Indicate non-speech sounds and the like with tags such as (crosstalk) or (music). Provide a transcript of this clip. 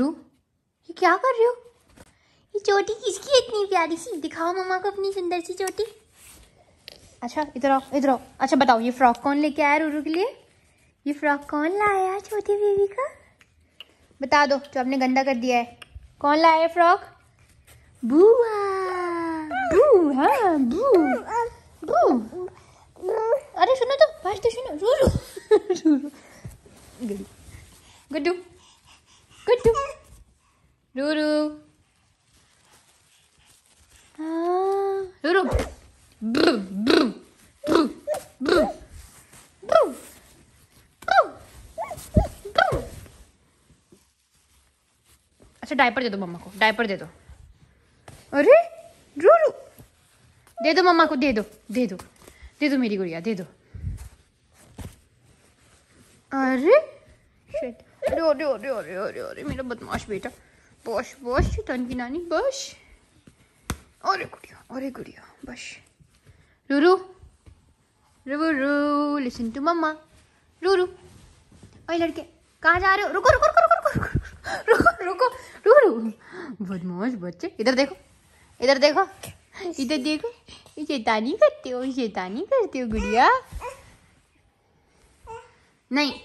रू ये क्या कर रही हो? ये चोटी किसकी इतनी प्यारी सी? दिखाओ मम्मा को अपनी सुंदर सी चोटी। अच्छा इधर आओ इधर आओ। अच्छा बताओ, ये फ्रॉक कौन लेके आया रूरू के लिए? ये फ्रॉक कौन लाया छोटी बेबी का? बता दो, जो आपने गंदा कर दिया है। कौन लाया है फ्रॉक? बुआ। बू हाँ बू बू अरे, सुनो तो बात तो सुनो। रूरू। (laughs) गुड्डू। गुड्डू रूरू रूरू ब्रू ब्रू ब्रू ब्रू ब्रू ब्रू अच्छा डायपर दे दो मम्मा को। डायपर दे दो। अरे रूरू दे दो मम्मा को दे दो दे दो। दे दो मेरी गुड़िया दे दो। अरे शिट बदमाश कहाँ जा रहे हो? रुको रुको रुको रुको रुको रुको रुको रुको बदमाश बच्चे, इधर देखो इधर देखो इधर देखो ये शैतानी करते हो, शैतानी करते हो, गुड़िया। नहीं